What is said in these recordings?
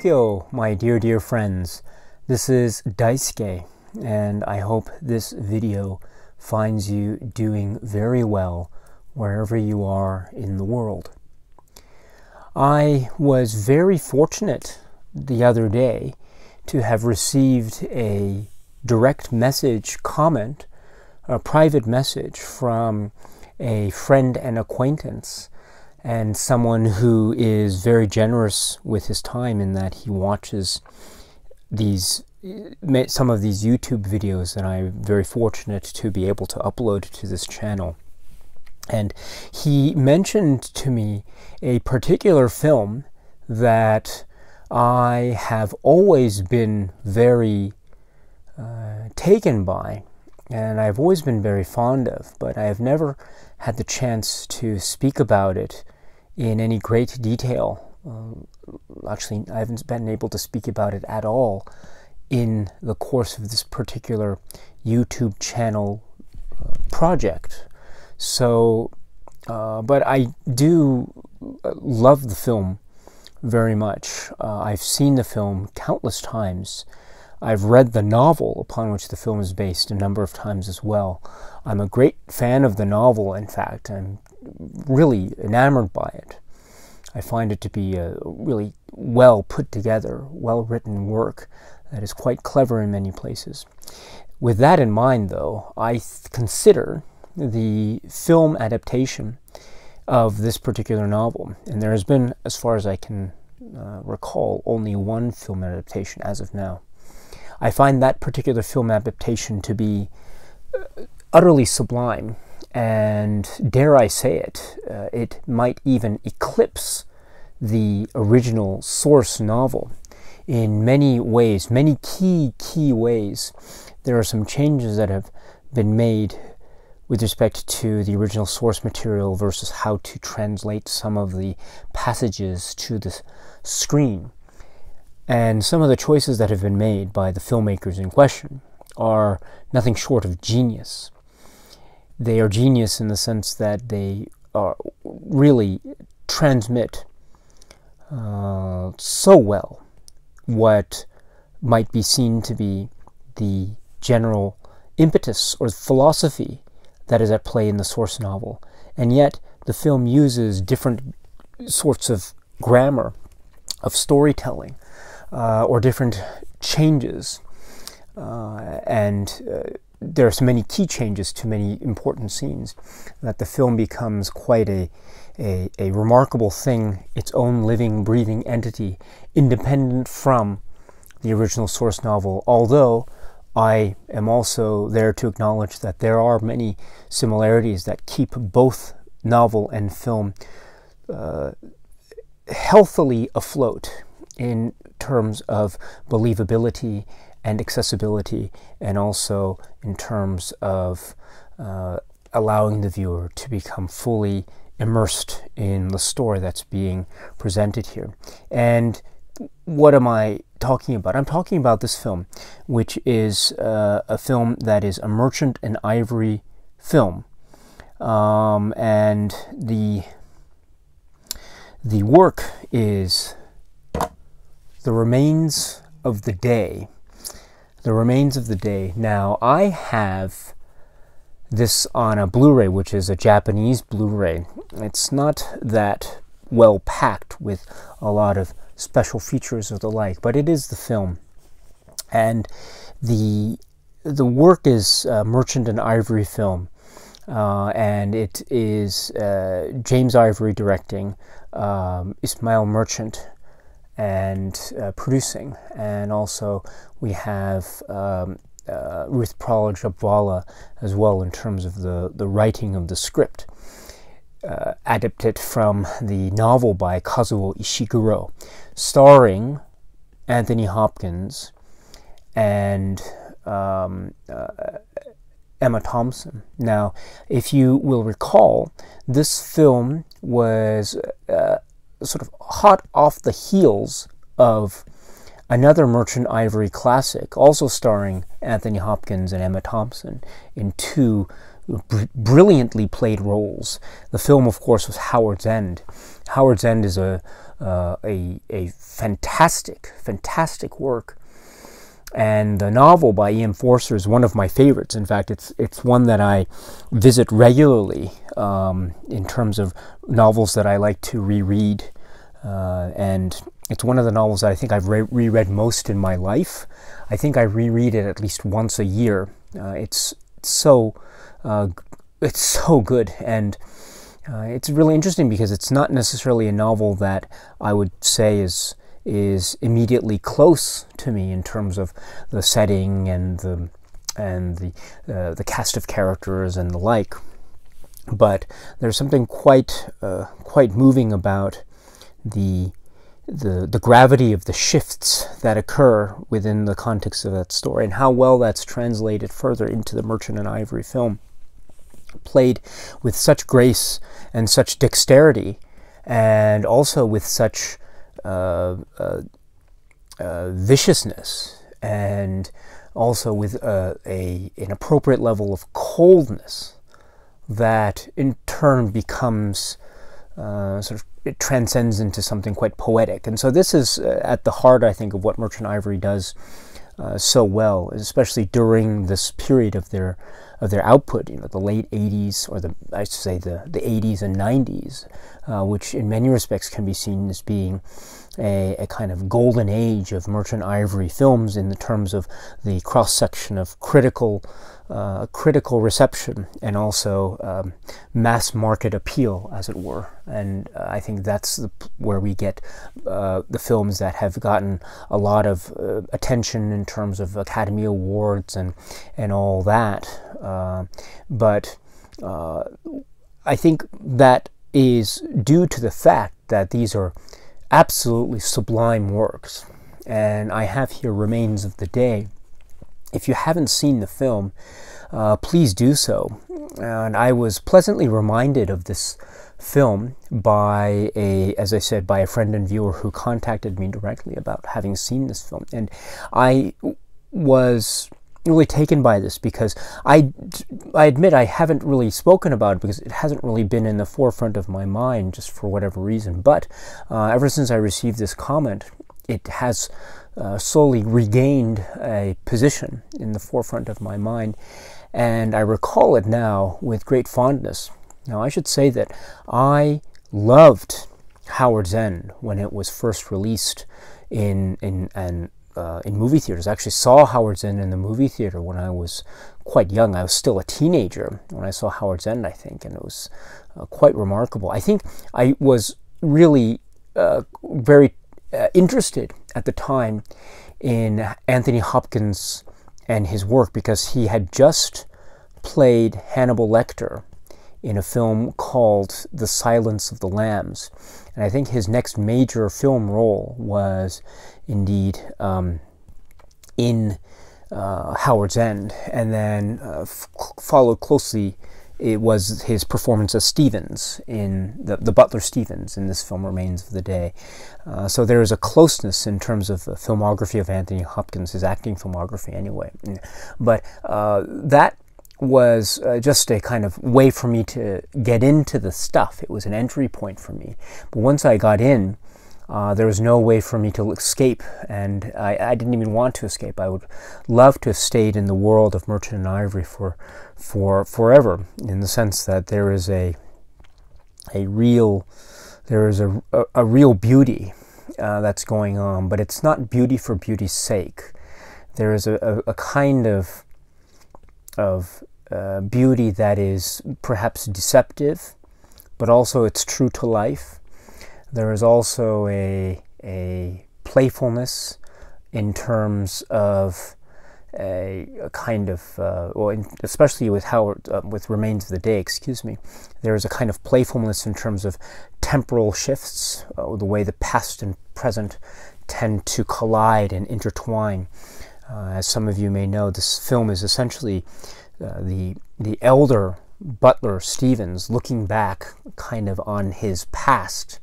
Tokyo, my dear, dear friends. This is Daisuke, and I hope this video finds you doing very well wherever you are in the world. I was very fortunate the other day to have received a direct message comment, a private message from a friend and acquaintance and someone who is very generous with his time in that he watches these some of these YouTube videos that I'm very fortunate to be able to upload to this channel. And he mentioned to me a particular film that I have always been very uh, taken by, and I've always been very fond of, but I have never had the chance to speak about it in any great detail. Uh, actually, I haven't been able to speak about it at all in the course of this particular YouTube channel uh, project. So, uh, but I do uh, love the film very much. Uh, I've seen the film countless times. I've read the novel upon which the film is based a number of times as well. I'm a great fan of the novel, in fact. I'm really enamored by it. I find it to be a really well put together, well written work that is quite clever in many places. With that in mind, though, I consider the film adaptation of this particular novel, and there has been, as far as I can uh, recall, only one film adaptation as of now. I find that particular film adaptation to be uh, utterly sublime, and dare I say it, uh, it might even eclipse the original source novel in many ways, many key, key ways. There are some changes that have been made with respect to the original source material versus how to translate some of the passages to the screen. And some of the choices that have been made by the filmmakers in question are nothing short of genius. They are genius in the sense that they are really transmit uh, so well what might be seen to be the general impetus or philosophy that is at play in the source novel. And yet, the film uses different sorts of grammar, of storytelling, uh, or different changes. Uh, and uh, there are so many key changes to many important scenes that the film becomes quite a, a, a remarkable thing, its own living, breathing entity, independent from the original source novel. Although I am also there to acknowledge that there are many similarities that keep both novel and film uh, healthily afloat in terms of believability and accessibility, and also in terms of uh, allowing the viewer to become fully immersed in the story that's being presented here. And what am I talking about? I'm talking about this film, which is uh, a film that is a merchant and ivory film. Um, and the the work is the remains of the day. The remains of the day. Now, I have this on a Blu ray, which is a Japanese Blu ray. It's not that well packed with a lot of special features or the like, but it is the film. And the the work is uh, Merchant and Ivory film, uh, and it is uh, James Ivory directing, um, Ismail Merchant and uh, producing. And also we have um, uh, Ruth Pralaj as well in terms of the, the writing of the script. Uh, adapted from the novel by Kazuo Ishiguro, starring Anthony Hopkins and um, uh, Emma Thompson. Now, if you will recall, this film was uh, sort of hot off the heels of another Merchant Ivory classic, also starring Anthony Hopkins and Emma Thompson in two br- brilliantly played roles. The film, of course, was Howard's End. Howard's End is a uh, a, a fantastic, fantastic work. And the novel by E.M. Forster is one of my favorites. In fact, it's it's one that I visit regularly um, in terms of novels that I like to reread. Uh, and it's one of the novels that I think I've re- reread most in my life. I think I reread it at least once a year. Uh, it's, it's so uh, it's so good, and uh, it's really interesting because it's not necessarily a novel that I would say is is immediately close to me in terms of the setting and the and the uh, the cast of characters and the like. But there's something quite uh, quite moving about the the the gravity of the shifts that occur within the context of that story and how well that's translated further into the Merchant and Ivory film played with such grace and such dexterity, and also with such viciousness, and also with uh, a an appropriate level of coldness that in turn becomes uh, sort of it transcends into something quite poetic. And so this is uh, at the heart, I think, of what Merchant Ivory does so well, especially during this period of their of their output, you know, the late 80s, or the, I should say, the, the 80s and 90s, uh, which in many respects can be seen as being a, a, kind of golden age of merchant ivory films in the terms of the cross section of critical uh, critical reception and also um, mass market appeal, as it were. And uh, I think that's the, where we get uh, the films that have gotten a lot of uh, attention in terms of Academy Awards and and all that. Uh, but uh, I think that is due to the fact that these are absolutely sublime works. And I have here Remains of the Day. If you haven't seen the film, uh, please do so. And I was pleasantly reminded of this film by a, as I said, by a friend and viewer who contacted me directly about having seen this film. And I was really taken by this because I, I admit I haven't really spoken about it because it hasn't really been in the forefront of my mind just for whatever reason. But uh, ever since I received this comment, it has uh, slowly regained a position in the forefront of my mind. And I recall it now with great fondness. Now, I should say that I loved Howard's End when it was first released in, in, and uh, in movie theaters. I actually saw Howard's End in the movie theater when I was quite young. I was still a teenager when I saw Howard's End, I think, and it was uh, quite remarkable. I think I was really uh, very uh, interested at the time in Anthony Hopkins and his work because he had just played Hannibal Lecter in a film called The Silence of the Lambs. And I think his next major film role was indeed um, in uh, Howard's End, and then uh, followed closely. It was his performance as Stevens in the, the butler Stevens in this film Remains of the Day. Uh, so there is a closeness in terms of the filmography of Anthony Hopkins, his acting filmography anyway. But uh, that was uh, just a kind of way for me to get into the stuff. It was an entry point for me. But once I got in, uh, there was no way for me to escape, and I, I, didn't even want to escape. I would love to have stayed in the world of Merchant and Ivory for, for forever, in the sense that there is a, a real, there is a, a, a real beauty uh, that's going on, but it's not beauty for beauty's sake. There is a, a, kind of of uh, beauty that is perhaps deceptive, but also it's true to life. There is also a, a playfulness in terms of a, a kind of, uh, well, in, especially with Howard, uh, with Remains of the Day, excuse me, there is a kind of playfulness in terms of temporal shifts, uh, the way the past and present tend to collide and intertwine. Uh, as some of you may know, this film is essentially uh, the the elder Butler Stevens looking back kind of on his past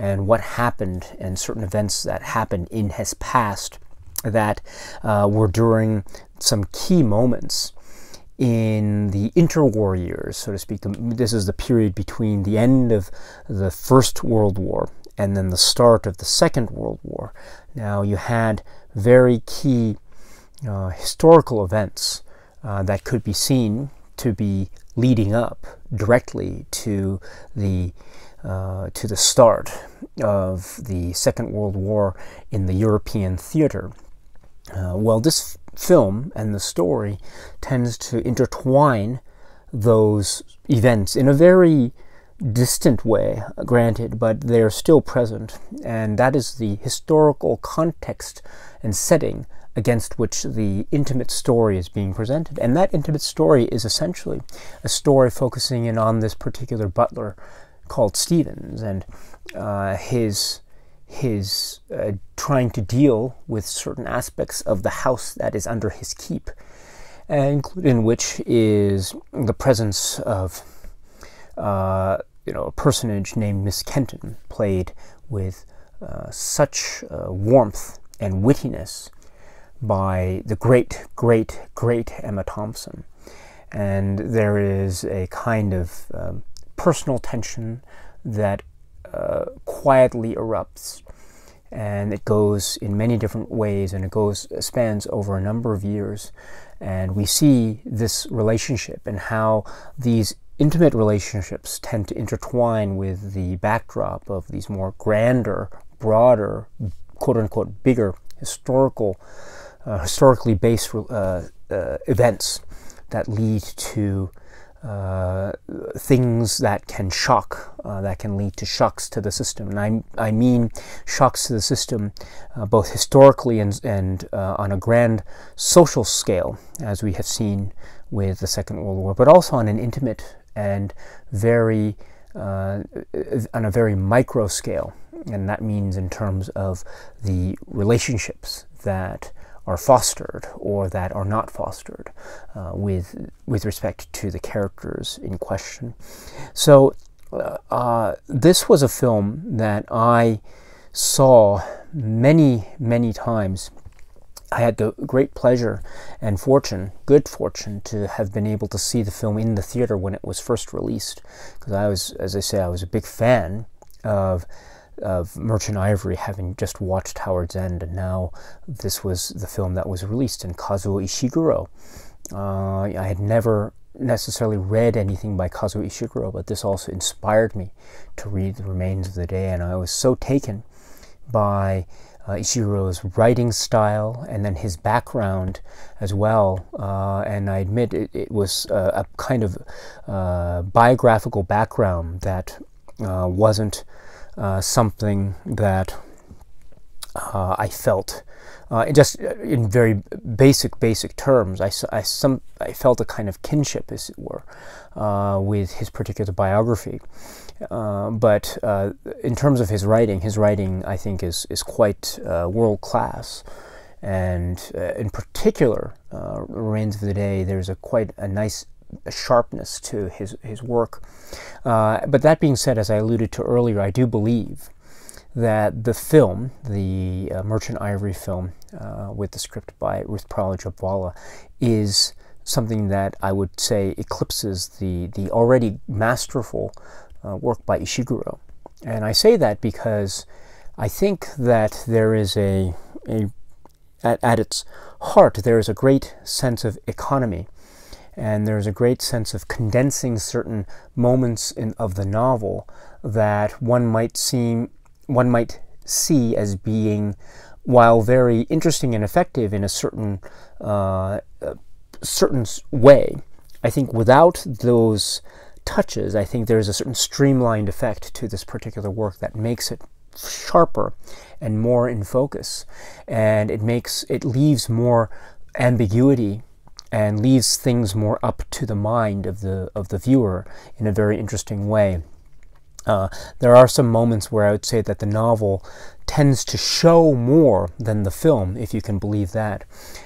and what happened and certain events that happened in his past that uh, were during some key moments in the interwar years, so to speak. This is the period between the end of the First World War and then the start of the Second World War. Now, you had very key uh, historical events uh, that could be seen to be leading up directly to the uh, to the start of the Second World War in the European theater. Uh, well, this film and the story tends to intertwine those events in a very distant way, granted, but they're still present. And that is the historical context and setting against which the intimate story is being presented. And that intimate story is essentially a story focusing in on this particular butler called Stevens and uh, his his uh, trying to deal with certain aspects of the house that is under his keep, including which is the presence of uh, you know a personage named Miss Kenton, played with uh, such uh, warmth and wittiness by the great, great, great Emma Thompson. And there is a kind of um, personal tension that uh, quietly erupts. And it goes in many different ways and it goes spans over a number of years. And we see this relationship and how these intimate relationships tend to intertwine with the backdrop of these more grander, broader, quote unquote, bigger historical uh, historically based uh, uh, events that lead to uh, things that can shock, uh, that can lead to shocks to the system. And I, I mean shocks to the system uh, both historically and, and on a grand social scale, as we have seen with the Second World War, but also on an intimate and very, on a very micro scale. And that means in terms of the relationships that are fostered or that are not fostered uh, with with respect to the characters in question. So uh, uh, this was a film that I saw many many times. I had the great pleasure and fortune, good fortune, to have been able to see the film in the theater when it was first released. Because I was, as I say, I was a big fan of of Merchant Ivory, having just watched Howard's End, and now this was the film that was released in Kazuo Ishiguro. Uh, I had never necessarily read anything by Kazuo Ishiguro, but this also inspired me to read The Remains of the Day, and I was so taken by uh, Ishiguro's writing style and then his background as well. Uh, and I admit it, it was a, a kind of uh, biographical background that uh, wasn't uh, something that uh, I felt, uh, just in very basic, basic terms, I, I, some, I felt a kind of kinship, as it were, uh, with his particular biography. Uh, but in terms of his writing, his writing, I think, is, is quite world class. And in particular, Remains of the Day, there's a quite a nice sharpness to his, his work. Uh, but that being said, as I alluded to earlier, I do believe that the film, the uh, Merchant Ivory film, uh, with the script by Ruth Prawer Jhabvala, is something that I would say eclipses the, the already masterful uh, work by Ishiguro. And I say that because I think that there is a, a at, at its heart, there is a great sense of economy and there's a great sense of condensing certain moments in, of the novel that one might seem one might see as being while very interesting and effective in a certain uh, certain way. I think without those touches i think there's a certain streamlined effect to this particular work that makes it sharper and more in focus. And it makes it leaves more ambiguity and leaves things more up to the mind of the of the viewer in a very interesting way. Uh, there are some moments where I would say that the novel tends to show more than the film, if you can believe that.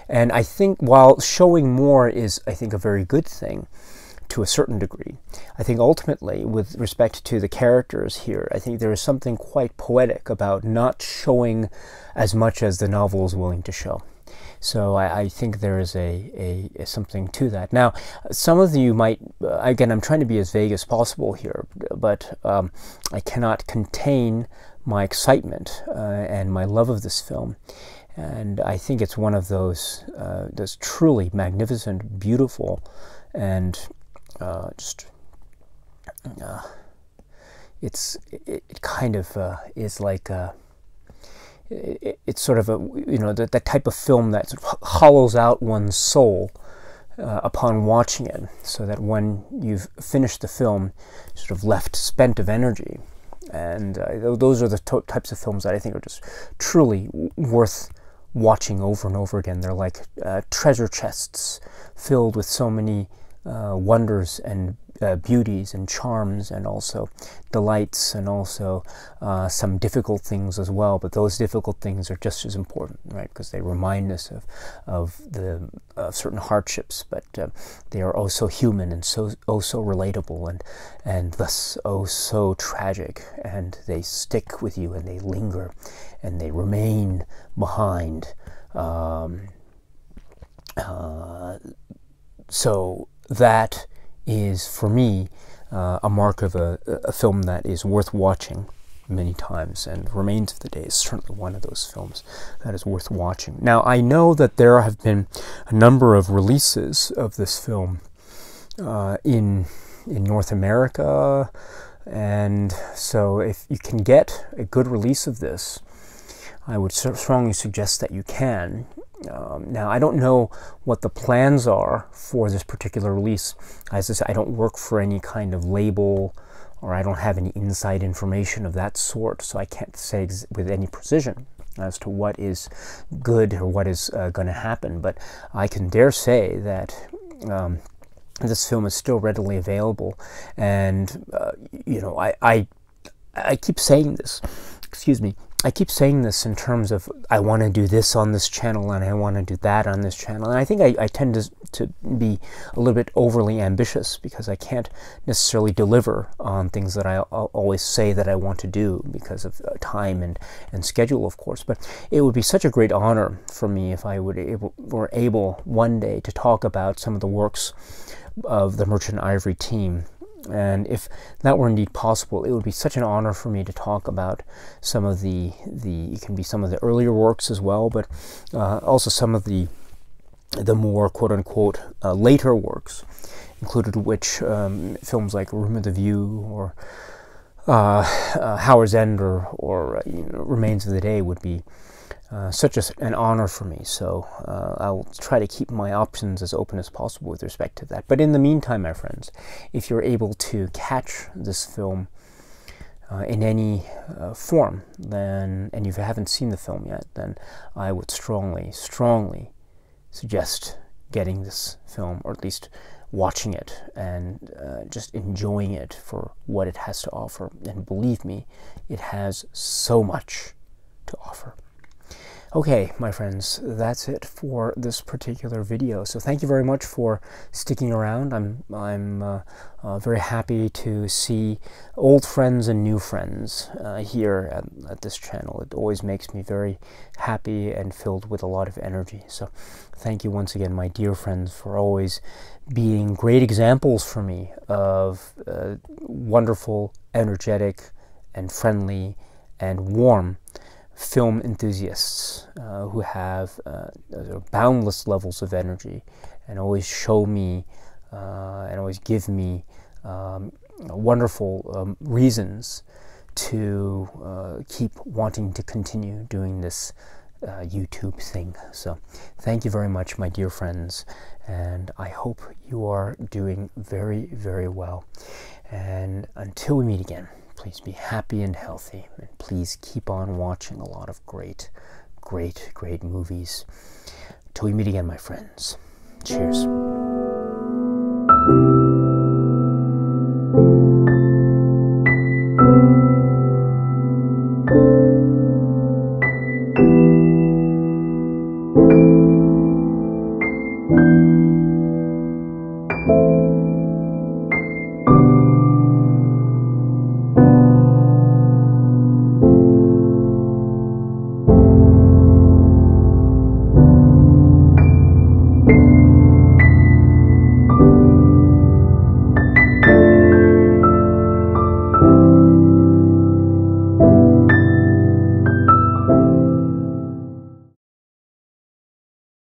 And I think while showing more is, I think, a very good thing, to a certain degree. I think ultimately, with respect to the characters here, I think there is something quite poetic about not showing as much as the novel is willing to show. So I, I think there is a, a, a, something to that. Now, some of you might, uh, again, I'm trying to be as vague as possible here, but um, I cannot contain my excitement uh, and my love of this film. And I think it's one of those, uh, those truly magnificent, beautiful, and uh, just uh, it's it, it, kind of uh, is like it, it's sort of a you know that, that type of film that sort of hollows out one's soul uh, upon watching it, so that when you've finished the film, sort of left spent of energy. And uh, those are the types of films that I think are just truly worth watching over and over again. They're like uh, treasure chests filled with so many uh, wonders and uh, beauties and charms and also delights and also uh, some difficult things as well. But those difficult things are just as important, right? Because they remind us of, of the certain hardships, but uh, they are also human and so oh so relatable and and thus oh so tragic. And they stick with you and they linger and they remain behind. Um, uh, so that is, for me, uh, a mark of a, a, film that is worth watching many times, and Remains of the Day is certainly one of those films that is worth watching. Now, I know that there have been a number of releases of this film uh, in in North America, and so if you can get a good release of this, I would strongly suggest that you can. Um, now, I don't know what the plans are for this particular release. As I said, I don't work for any kind of label or I don't have any inside information of that sort, so I can't say with any precision as to what is good or what is uh, going to happen. But I can dare say that um, this film is still readily available, and uh, you know, I, I I keep saying this. Excuse me. I keep saying this in terms of I want to do this on this channel and I want to do that on this channel. And I think I, I tend to, to be a little bit overly ambitious because I can't necessarily deliver on things that I always say that I want to do because of uh, time and, and schedule, of course. But it would be such a great honor for me if I would able, were able one day to talk about some of the works of the Merchant Ivory team and if that were indeed possible, it would be such an honor for me to talk about some of the the it can be some of the earlier works as well, but uh, also some of the the more quote unquote uh, later works, included which um, films like Room of the View or uh, uh Howard's End or or uh, you know, Remains of the Day would be uh, such a, an honor for me. So uh, I'll try to keep my options as open as possible with respect to that. But in the meantime, my friends, if you're able to catch this film uh, in any uh, form, then and you haven't seen the film yet, then I would strongly, strongly suggest getting this film, or at least watching it and uh, just enjoying it for what it has to offer. And believe me, it has so much to offer. Okay, my friends, that's it for this particular video. So thank you very much for sticking around. I'm, I'm uh, uh, very happy to see old friends and new friends uh, here at, at, this channel. It always makes me very happy and filled with a lot of energy. So thank you once again, my dear friends, for always being great examples for me of uh, wonderful, energetic, and friendly and warm film enthusiasts uh, who have uh, boundless levels of energy and always show me uh, and always give me um, wonderful um, reasons to uh, keep wanting to continue doing this uh, YouTube thing. So, thank you very much, my dear friends, and I hope you are doing very, very well. And until we meet again. Please be happy and healthy. And please keep on watching a lot of great, great, great movies. Till we meet again, my friends. Cheers.